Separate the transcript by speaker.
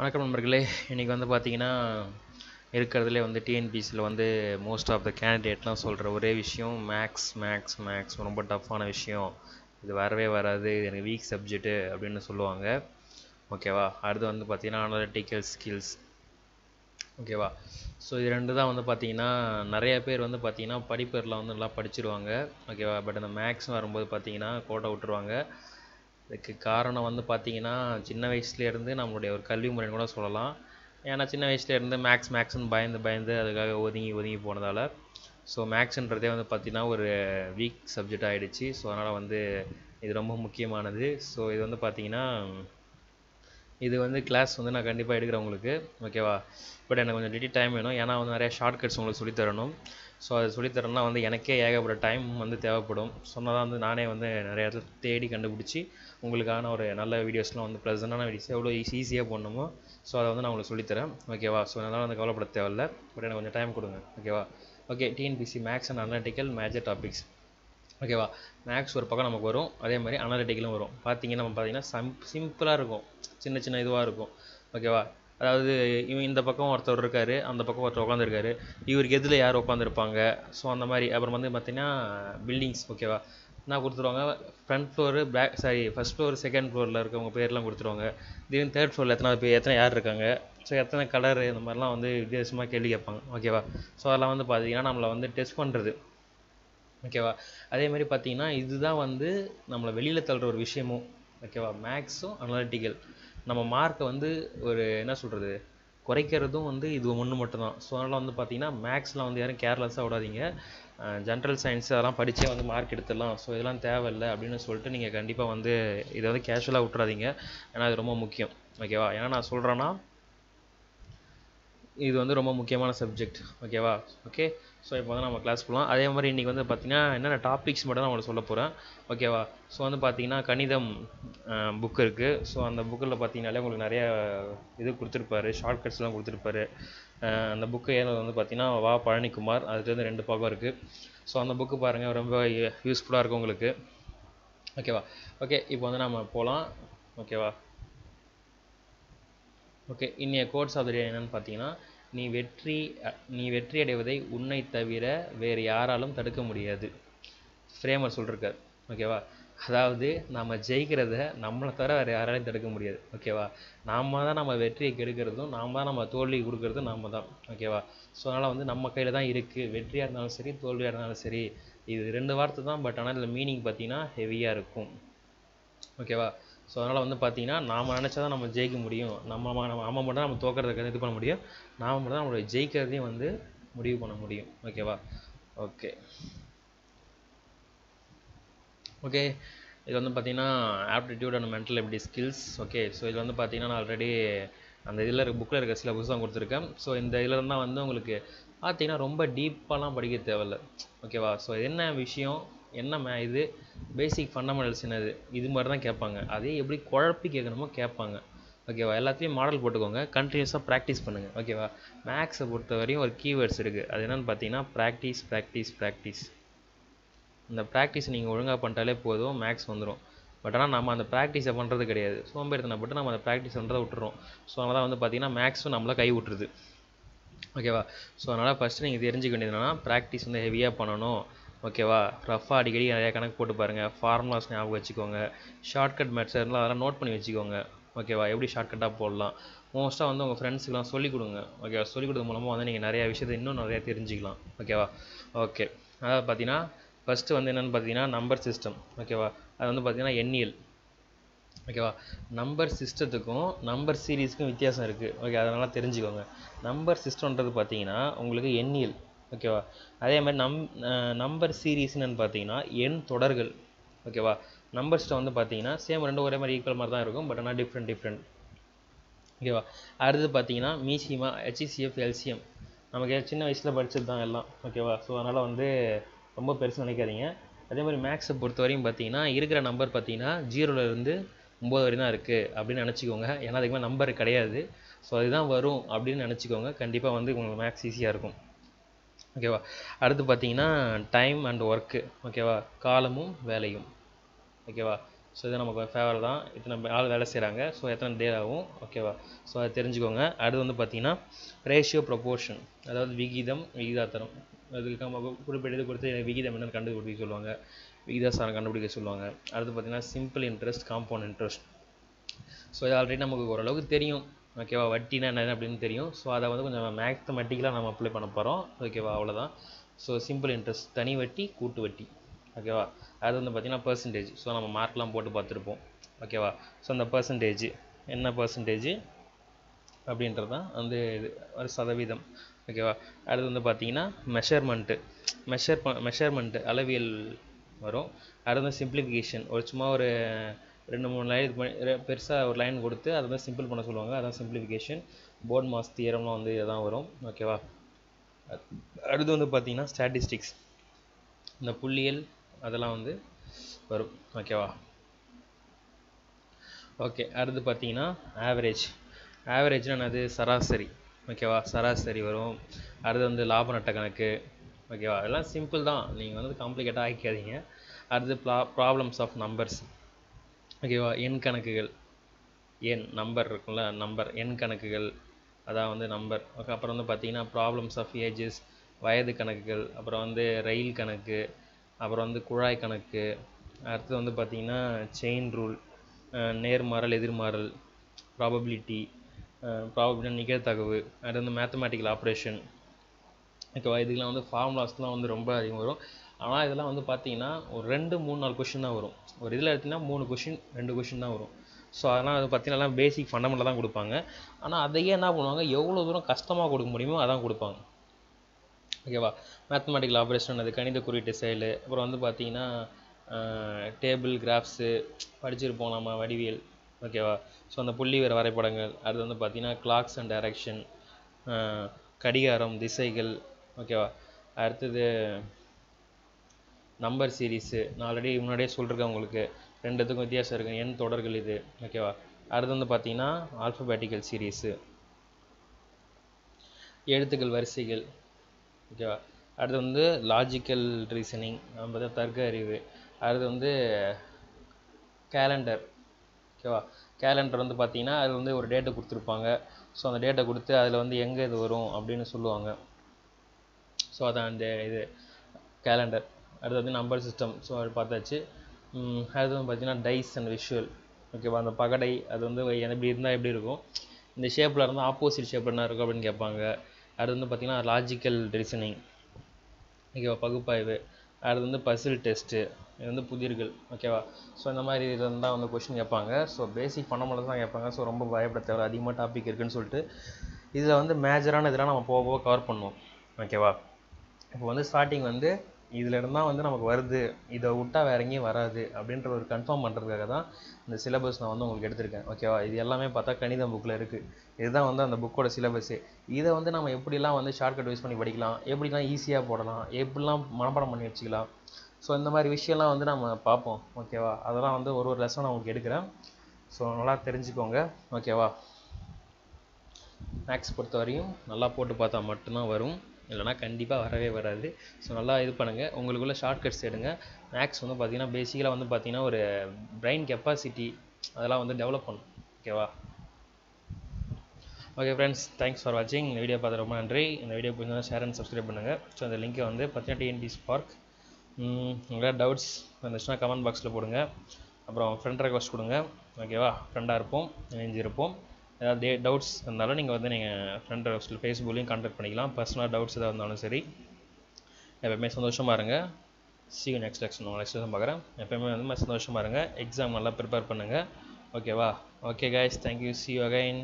Speaker 1: வணக்கம் நண்பர்களே. இன்றைக்கி வந்து பார்த்தீங்கன்னா இருக்கிறதுலே வந்து டிஎன்பிசியில் வந்து மோஸ்ட் ஆஃப் த கேண்டிடேட்லாம் சொல்கிற ஒரே விஷயம் மேக்ஸ் மேக்ஸ் மேக்ஸ் ரொம்ப டஃப்பான விஷயம். இது வரவே வராது. இது எனக்கு வீக் சப்ஜெக்ட்டு அப்படின்னு சொல்லுவாங்க. ஓகேவா அடுத்து வந்து பார்த்தீங்கன்னா அனாலிட்டிக்கல் ஸ்கில்ஸ் ஓகேவா ஸோ இது ரெண்டு தான் வந்து பார்த்தீங்கன்னா நிறைய பேர் வந்து பார்த்தீங்கன்னா படிப்பேரில் வந்து நல்லா படிச்சிருவாங்க. ஓகேவா பட் அந்த மேக்ஸ் வரும்போது பார்த்தீங்கன்னா கோட்டை விட்டுருவாங்க. இதுக்கு காரணம் வந்து பார்த்தீங்கன்னா சின்ன வயசுலேருந்து நம்மளுடைய ஒரு கல்வி முறைன்னு கூட சொல்லலாம். ஏன்னா சின்ன வயசுலேருந்து மேக்ஸ் மேக்ஸ்னு பயந்து பயந்து அதுக்காக ஒதுங்கி ஒதுங்கி போனதால். ஸோ மேக்ஸுன்றதே வந்து பார்த்திங்கன்னா ஒரு வீக் சப்ஜெக்ட் ஆகிடுச்சு ஸோ அதனால் வந்து இது ரொம்ப முக்கியமானது. ஸோ இது வந்து பார்த்திங்கன்னா இது வந்து கிளாஸ் வந்து நான் கண்டிப்பாக எடுக்கிறேன் உங்களுக்கு. ஓகேவா பட் எனக்கு கொஞ்சம் டெய்லி டைம் வேணும். ஏன்னா வந்து நிறைய ஷார்ட்கட்ஸ் உங்களுக்கு சொல்லித்தரணும் ஸோ அது சொல்லித்தரேன்னா வந்து எனக்கே ஏகப்பட்ட டைம் வந்து தேவைப்படும். சொன்னதான் வந்து நானே வந்து நிறைய இடத்துல தேடி கண்டுபிடிச்சி உங்களுக்கான ஒரு நல்ல வீடியோஸ்லாம் வந்து ப்ளசண்டான வீடியோஸ் எவ்வளோ ஈஸி ஈஸியாக போடணுமோ ஸோ அதை வந்து நான் உங்களுக்கு சொல்லித்தரேன். ஓகேவா ஸோ அதனால் வந்து கவலைப்பட தேவையில்ல. பட் எனக்கு கொஞ்சம் டைம் கொடுங்க. ஓகேவா okay TNPSC maths and analytical major topics ஓகேவா மேக்ஸ் ஒரு பக்கம் நமக்கு வரும். அதே மாதிரி அனாலிட்டிக்கலும் வரும். பார்த்தீங்கன்னா நம்ம பார்த்தீங்கன்னா சம் சிம்பிளாக இருக்கும். சின்ன சின்ன இதுவாக இருக்கும். ஓகேவா அதாவது இவன் இந்த பக்கம் ஒருத்தர் இருக்கார் அந்த பக்கம் ஒருத்தர் உட்காந்துருக்காரு இவருக்கு எதில் யார் உட்காந்துருப்பாங்க ஸோ அந்த மாதிரி. அப்புறம் வந்து பார்த்தீங்கன்னா பில்டிங்ஸ் ஓகேவா என்ன கொடுத்துருவாங்க? Front floor back sorry first floor second ஃப்ளோரில் இருக்கவங்க பேர்லாம் கொடுத்துருவாங்க. திடீர்னு தேர்ட் ஃப்ளோரில் எத்தனை பேர் எத்தனை யார் இருக்காங்க? ஸோ எத்தனை கலரு இந்த மாதிரிலாம் வந்து வித்தியாசமாக கேள்வி கேட்பாங்க ஓகேவா ஸோ அதெல்லாம் வந்து பார்த்தீங்கன்னா நம்மளை வந்து டெஸ்ட் பண்ணுறது ஓகேவா அதே மாதிரி பார்த்தீங்கன்னா இதுதான் வந்து நம்மளை வெளியில் தள்ளுற ஒரு விஷயமும் ஓகேவா மேக்ஸும் அனலிட்டிக்கல் நம்ம மார்க்கை வந்து ஒரு என்ன சொல்கிறது குறைக்கிறதும் வந்து இது ஒன்று மட்டும்தான். ஸோ அதனால் வந்து பார்த்தீங்கன்னா மேக்ஸ்லாம் வந்து யாரும் கேர்லெஸ்ஸாக விடாதீங்க. ஜென்ரல் சயின்ஸ் அதெல்லாம் படித்தே வந்து மார்க் எடுத்துடலாம். ஸோ இதெல்லாம் தேவையில்லை அப்படின்னு சொல்லிட்டு நீங்கள் கண்டிப்பாக வந்து இதை வந்து கேஷுவலாக விட்றாதீங்க ஏன்னா அது ரொம்ப முக்கியம். ஓகேவா ஏன்னா நான் சொல்கிறேன்னா இது வந்து ரொம்ப முக்கியமான சப்ஜெக்ட் ஓகேவா ஓகே ஸோ இப்போ வந்து நம்ம கிளாஸ் போகலாம் அதே மாதிரி இன்றைக்கி வந்து பார்த்திங்கன்னா என்னென்ன டாபிக்ஸ் மட்டும் நான் உங்களுக்கு சொல்ல போகிறேன் ஓகேவா ஸோ வந்து பார்த்திங்கன்னா கணிதம் புக் இருக்குது ஸோ அந்த புக்கில் பார்த்தீங்கனாலே உங்களுக்கு நிறைய இது கொடுத்துருப்பாரு. ஷார்ட்கட்ஸ்லாம் கொடுத்துருப்பாரு. அந்த புக்கு ஏதாவது வந்து பார்த்திங்கன்னா வா பழனிக்குமார். அதுலேருந்து ரெண்டு பாகம் இருக்குது ஸோ அந்த புக்கு பாருங்கள் ரொம்ப யூஸ்ஃபுல்லாக இருக்கும் உங்களுக்கு. ஓகேவா ஓகே இப்போ வந்து நம்ம போகலாம் ஓகேவா ஓகே இன்றைய கோர்ஸ் ஆஃப் த டே என்னென்னு பார்த்தீங்கன்னா நீ வெற்றி நீ வெற்றி அடைவதை உன்னை தவிர வேறு யாராலும் தடுக்க முடியாது. ஃப்ரேமர் சொல்லிருக்கார் ஓகேவா அதாவது நம்ம ஜெயிக்கிறத நம்மளை தவிர வேறு யாராலையும் தடுக்க முடியாது ஓகேவா நாம் தான் நம்ம வெற்றியை கெடுக்கிறதும் நாம் தான் நம்ம தோல்வி கொடுக்கறதும் நாம் தான் ஓகேவா ஸோ அதனால் வந்து நம்ம கையில் தான் இருக்குது வெற்றியாக இருந்தாலும் சரி தோல்வியாக இருந்தாலும் சரி. இது ரெண்டு வார்த்தை தான் பட் ஆனால் இதில் மீனிங் பார்த்தீங்கன்னா ஹெவியாக இருக்கும் ஓகேவா ஸோ அதனால் வந்து பார்த்தீங்கன்னா நாம் நினச்சா தான் நம்ம ஜெயிக்க முடியும். நம்ம நம்ம நம்ம மட்டும் தான் நம்ம தோக்கிறதுக்கு இது பண்ண முடியும். நாம் மட்டும் தான் நம்மளோட ஜெயிக்கிறதையும் வந்து முடிவு பண்ண முடியும். ஓகேவா ஓகே ஓகே இது வந்து பார்த்தீங்கன்னா ஆப்டிடியூட் அண்ட் மென்டல் எப்படி ஸ்கில்ஸ் ஓகே ஸோ இது வந்து பார்த்தீங்கன்னா நான் ஆல்ரெடி அந்த இதில் இருக்க புக்கில் இருக்க சில புத்தகம் கொடுத்துருக்கேன். ஸோ இந்த இதில் இருந்தால் வந்து உங்களுக்கு பார்த்தீங்கன்னா ரொம்ப டீப்பாலாம் படிக்க தேவையில்ல. ஓகேவா ஸோ என்ன விஷயம் என்ன மே இது பேசிக் ஃபண்டமெண்டல்ஸ் என்னது? இது மாதிரி தான் கேட்பாங்க. அதே எப்படி குழப்பி கேட்கணுமோ கேட்பாங்க. ஓகேவா எல்லாத்தையும் மாடல் போட்டுக்கோங்க. கண்டினியூஸாக ப்ராக்டிஸ் பண்ணுங்கள் ஓகேவா மேக்ஸை பொறுத்த வரையும் ஒரு கீவேர்ட்ஸ் இருக்குது அது என்னென்னு பார்த்தீங்கன்னா ப்ராக்டிஸ் ப்ராக்டிஸ் ப்ராக்டிஸ் இந்த ப்ராக்டிஸ் நீங்கள் ஒழுங்காக பண்ணிட்டாலே போதும். மேக்ஸ் வந்துடும் பட் ஆனால் நம்ம அந்த ப்ராக்டிஸை பண்ணுறது கிடையாது. சோம்பேறித்தனப்பட்டு நம்ம அந்த ப்ராக்டிஸ் பண்ணுறதை விட்டுறோம். ஸோ அதனால் தான் வந்து பார்த்திங்கன்னா மேக்ஸும் நம்மளை கை விட்டுருது. ஓகேவா ஸோ அதனால் ஃபஸ்ட்டு நீங்கள் தெரிஞ்சுக்க வேண்டியது என்னென்னா ப்ராக்டிஸ் வந்து ஹெவியாக பண்ணணும். ஓகேவா? ரஃபாக அடிக்கடி நிறையா கணக்கு போட்டு பாருங்கள் ஃபார்முலாஸ் ஞாபகம் வச்சுக்கோங்க. ஷார்ட்கட் மெத்தட்லாம் அதெல்லாம் நோட் பண்ணி வச்சுக்கோங்க. ஓகேவா? எப்படி ஷார்ட்கட்டாக போடலாம்? மோஸ்ட்டாக வந்து உங்கள் ஃப்ரெண்ட்ஸுக்கெலாம் சொல்லிக் கொடுங்க. ஓகேவா? சொல்லிக் கொடுத்த மூலமாக வந்து நீங்கள் நிறையா விஷயத்தை இன்னும் நிறையா தெரிஞ்சுக்கலாம். ஓகேவா? ஓகே அதாவது பார்த்தீங்கன்னா ஃபஸ்ட்டு வந்து என்னென்னு பார்த்தீங்கன்னா நம்பர் சிஸ்டம் ஓகேவா? அது வந்து பார்த்தீங்கன்னா எண்ணியல் ஓகேவா? நம்பர் சிஸ்டத்துக்கும் நம்பர் சீரீஸ்க்கும் வித்தியாசம் இருக்குது ஓகே அதனால் தெரிஞ்சுக்கோங்க. நம்பர் சிஸ்டம்ன்றது பார்த்தீங்கன்னா உங்களுக்கு எண்ணியல் ஓகேவா அதே மாதிரி நம் நம்பர் சீரீஸ்னு பார்த்தீங்கன்னா எண் தொடர்கள். ஓகேவா நம்பர்ஸ்ட்டை வந்து பார்த்தீங்கன்னா சேம் ரெண்டு ஒரே மாதிரி ஈக்குவல் மாதிரி தான் இருக்கும் பட் ஆனால் டிஃப்ரெண்ட் டிஃப்ரெண்ட் ஓகேவா அடுத்து பார்த்தீங்கன்னா மீசிமா ஹெச்சிசிஎஃப் எல்சிஎம் நமக்கு சின்ன வயசில் படித்தது தான் எல்லாம். ஓகேவா ஸோ அதனால் வந்து ரொம்ப பெருசு நினைக்காதீங்க. அதே மாதிரி மேக்ஸை பொறுத்த வரையும் பார்த்தீங்கன்னா இருக்கிற நம்பர் பார்த்தீங்கன்னா ஜீரோலேருந்து ஒம்பது வரையும் தான் இருக்குது அப்படின்னு நினச்சிக்கோங்க. ஏன்னா அதுக்கு நம்பர் கிடையாது. ஸோ அதுதான் வரும் அப்படின்னு நினச்சிக்கோங்க. கண்டிப்பாக வந்து உங்களுக்கு மேக்ஸ் ஈஸியாக இருக்கும். ஓகேவா அடுத்து பார்த்தீங்கன்னா டைம் அண்ட் ஒர்க்கு ஓகேவா காலமும் வேலையும். ஓகேவா ஸோ இது நமக்கு ஃபேவர் தான். இத்தனை ஆள் வேலை செய்கிறாங்க ஸோ எத்தனை டே ஆகும்? ஓகேவா ஸோ அதை தெரிஞ்சுக்கோங்க. அடுத்து வந்து பார்த்தீங்கன்னா ரேஷியோ ப்ரொபோர்ஷன் அதாவது விகிதம் விகிதாத்தரம் அதுக்கு நம்ம குறிப்பிட்டது கொடுத்து விகிதம் என்னன்னு கண்டுபிடிக்க சொல்லுவாங்க. விகிதாசாரம் கண்டுபிடிக்க சொல்லுவாங்க. அடுத்து பார்த்தீங்கன்னா simple interest compound interest so இது ஆல்ரெடி நமக்கு ஓரளவுக்கு தெரியும். ஓகேவா? வட்டினா என்ன அப்படின்னு தெரியும். ஸோ அதை வந்து கொஞ்சம் மேத்தமெட்டிக்கலாக நம்ம அப்ளை பண்ண போகிறோம் ஓகேவா? அவ்வளோதான் ஸோ சிம்பிள் இன்ட்ரெஸ்ட் தனி வட்டி கூட்டு வட்டி. ஓகேவா? அது வந்து பார்த்திங்கன்னா பர்சன்டேஜ் ஸோ நம்ம மார்க்லாம் போட்டு பார்த்துருப்போம். ஓகேவா? ஸோ அந்த பர்சன்டேஜ் என்ன பர்சன்டேஜ் அப்படின்றது தான் வந்து இது ஒரு சதவீதம். ஓகேவா? அடுத்து வந்து பார்த்தீங்கன்னா மெஷர்மெண்ட்டு மெஷர் ப மெஷர்மெண்ட்டு அளவியல் வரும். அடுத்து வந்து சிம்பிளிஃபிகேஷன் ஒரு சும்மா ஒரு ரெண்டு மூணு லைன் இது பண்ணி பெருசாக ஒரு லைன் கொடுத்து அதை மாதிரி சிம்பிள் பண்ண சொல்லுவாங்க. அதான் சிம்பிளிஃபிகேஷன் போர்ட் மாஸ் தியரம்லாம் வந்து இதான் வரும். ஓகேவா அடுத்து வந்து பார்த்தீங்கன்னா ஸ்டாட்டிஸ்டிக்ஸ் இந்த புள்ளியல் அதெல்லாம் வந்து வரும். ஓகேவா ஓகே அடுத்து பார்த்தீங்கன்னா ஆவரேஜ் ஆவரேஜ்னா என்னது? சராசரி. ஓகேவா சராசரி வரும். அடுத்து வந்து லாப நட்ட கணக்கு ஓகேவா அதெல்லாம் சிம்பிள் தான். நீங்கள் வந்து காம்ப்ளிகேட்டாக ஆக்கிக்காதீங்க அடுத்து ப்ரா ப்ராப்ளம்ஸ் ஆஃப் நம்பர்ஸ் ஓகேவா எண் கணக்குகள். எண் நம்பர் இருக்குல்ல நம்பர் எண் கணக்குகள். அதான் வந்து நம்பர் ஓகே அப்புறம் வந்து பார்த்தீங்கன்னா ப்ராப்ளம்ஸ் ஆஃப் ஏஜஸ் வயது கணக்குகள் அப்புறம் வந்து ரயில் கணக்கு அப்புறம் வந்து குழாய் கணக்கு அடுத்தது வந்து பார்த்தீங்கன்னா செயின் ரூல் நேர்மாறல் எதிர்மாறல் ப்ராபபிலிட்டி ப்ராபபிலிட்டி நிகழ்த்தகவு அடுத்து வந்து மேத்தமேட்டிக்கல் ஆப்ரேஷன் ஓகேவா இதுக்கெலாம் வந்து ஃபார்முலாஸ்லாம் வந்து ரொம்ப அதிகம் வரும். ஆனால் இதெல்லாம் வந்து பார்த்தீங்கன்னா ஒரு ரெண்டு மூணு நாலு கொஷின் தான் வரும். ஒரு இதில் எடுத்திங்கன்னா மூணு கொஷின் ரெண்டு கொஷின் தான் வரும். ஸோ அதெல்லாம் அது பார்த்தீங்கன்னா பேசிக் ஃபண்டமெண்டல் தான் கொடுப்பாங்க. ஆனால் அதையே என்ன பண்ணுவாங்க? எவ்வளோ தூரம் கஷ்டமாக கொடுக்க முடியுமோ அதான் கொடுப்பாங்க. ஓகேவா மேத்தமெட்டிக்கல் ஆப்ரேஷன் அது கணித குறியீட்டு செயல். அப்புறம் வந்து பார்த்தீங்கன்னா டேபிள் கிராஃப்ஸு படிச்சிருப்போம் நம்ம வடிவியல். ஓகேவா ஸோ அந்த புள்ளி வேறு வரைபடங்கள். அடுத்து வந்து பார்த்தீங்கன்னா கிளாக்ஸ் அண்ட் டைரக்ஷன் கடிகாரம் திசைகள். ஓகேவா அடுத்தது நம்பர் சீரீஸு நான் ஆல்ரெடி முன்னாடியே சொல்லியிருக்கேன் உங்களுக்கு. ரெண்டுத்துக்கும் வித்தியாசம் இருக்குது என் தொடர்கள் இது. ஓகேவா அடுத்து வந்து பார்த்தீங்கன்னா ஆல்ஃபபேட்டிக்கல் சீரீஸு எழுத்துக்கள் வரிசைகள். ஓகேவா அடுத்து வந்து லாஜிக்கல் ரீசனிங் நம்ம தர்க்க அறிவு. அடுத்து வந்து கேலண்டர் ஓகேவா கேலண்டர் வந்து பார்த்தீங்கன்னா அது வந்து ஒரு டேட்டை கொடுத்துருப்பாங்க. ஸோ அந்த டேட்டை கொடுத்து அதில் வந்து எங்கே இது வரும் அப்படின்னு சொல்லுவாங்க. ஸோ அதான் அந்த இது. கேலண்டர் அடுத்து வந்து நம்பர் சிஸ்டம் ஸோ அது பார்த்தாச்சு. அடுத்து வந்து பார்த்தீங்கன்னா டைஸ் அண்ட் விஷுவல் ஓகேவா அந்த பகடை அது வந்து எப்படி இருந்தால் எப்படி இருக்கும்? இந்த ஷேப்பில் இருந்தால் ஆப்போசிட் ஷேப்பில் என்ன இருக்கும் அப்படின்னு கேட்பாங்க. அடுத்து வந்து பார்த்தீங்கன்னா லாஜிக்கல் ரீசனிங் ஓகேவா பகுப்பாய்வு. அடுத்து வந்து பசில் டெஸ்ட்டு இது வந்து புதிர்கள். ஓகேவா ஸோ இந்த மாதிரி இதில் தான் வந்து கொஷின் கேட்பாங்க. ஸோ பேசிக் பண்ண தான் கேட்பாங்க. ஸோ ரொம்ப பயப்பட தேவை அதிகமாக டாபிக் இருக்குன்னு சொல்லிட்டு இதில் வந்து மேஜரான இதெல்லாம் நம்ம போக போக கவர் பண்ணுவோம். ஓகேவா இப்போ வந்து ஸ்டார்டிங் வந்து இதுலேருந்து தான் வந்து நமக்கு வருது. இதை விட்டால் வேற எங்கேயும் வராது அப்படின்ற ஒரு கன்ஃபார்ம் பண்ணுறதுக்காக தான் இந்த சிலபஸ் நான் வந்து உங்களுக்கு எடுத்திருக்கேன். ஓகேவா இது எல்லாமே பார்த்தா கணிதம் புக்கில் இருக்குது இதுதான் வந்து அந்த புக்கோட சிலபஸ்ஸு இதை வந்து நம்ம எப்படிலாம் வந்து ஷார்ட்கட் யூஸ் பண்ணி படிக்கலாம்? எப்படிலாம் ஈஸியாக போடலாம்? எப்படிலாம் மனப்பாடம் பண்ணி வச்சுக்கலாம்? ஸோ இந்த மாதிரி விஷயம்லாம் வந்து நம்ம பார்ப்போம். ஓகேவா அதெல்லாம் வந்து ஒரு ஒரு லெசன் நான் உங்களுக்கு எடுக்கிறேன். ஸோ நல்லா தெரிஞ்சுக்கோங்க. ஓகேவா மேக்ஸ் பொறுத்த வரையும் நல்லா போட்டு பார்த்தா மட்டும்தான் வரும். இல்லைனா கண்டிப்பாக வரவே வராது. ஸோ நல்லா இது பண்ணுங்கள் உங்களுக்குள்ள ஷார்ட்கட்ஸ் எடுங்க. மேக்ஸ் வந்து பார்த்தீங்கன்னா பேசிக்கலாக வந்து பார்த்தீங்கன்னா ஒரு பிரெயின் கெப்பாசிட்டி அதெல்லாம் வந்து டெவலப் பண்ணும். ஓகேவா ஓகே ஃப்ரெண்ட்ஸ் தேங்க்ஸ் ஃபார் வாட்சிங் இந்த வீடியோ பார்த்து ரொம்ப நன்றி. இந்த வீடியோ பிடிச்சா ஷேர் அண்ட் சப்ஸ்கிரைப் பண்ணுங்கள் ஸோ அந்த லிங்கை வந்து பார்த்தீங்கன்னா டிஎன்டி ஸ்பார்க் உங்களோட டவுட்ஸ் வந்துச்சுன்னா கமெண்ட் பாக்ஸில் போடுங்க. அப்புறம் ஃப்ரெண்ட் ரெக்வஸ்ட் கொடுங்க. ஓகேவா ஃப்ரெண்டாக இருப்போம். இணைஞ்சிருப்போம். ஏதாவது டே டவுட்ஸ் இருந்தாலும் நீங்கள் வந்து நீங்கள் ஃப்ரெண்ட் ரெக்வஸ்ட்டில் ஃபேஸ்புக்லேயும் கான்டாக்ட் பண்ணிக்கலாம். பர்சனலாக டவுட்ஸ் எதாவது இருந்தாலும் சரி எப்போயுமே சந்தோஷமாக இருங்க. சி யூ நெக்ஸ்ட் லெக்ஷன் உங்கள் நெக்ஸ்ட் பார்க்குறேன். எப்போயுமே வந்து சந்தோஷமாக இருங்க. எக்ஸாம் நல்லா ப்ரிப்பேர் பண்ணுங்கள் ஓகேவா okay guys thank you see you again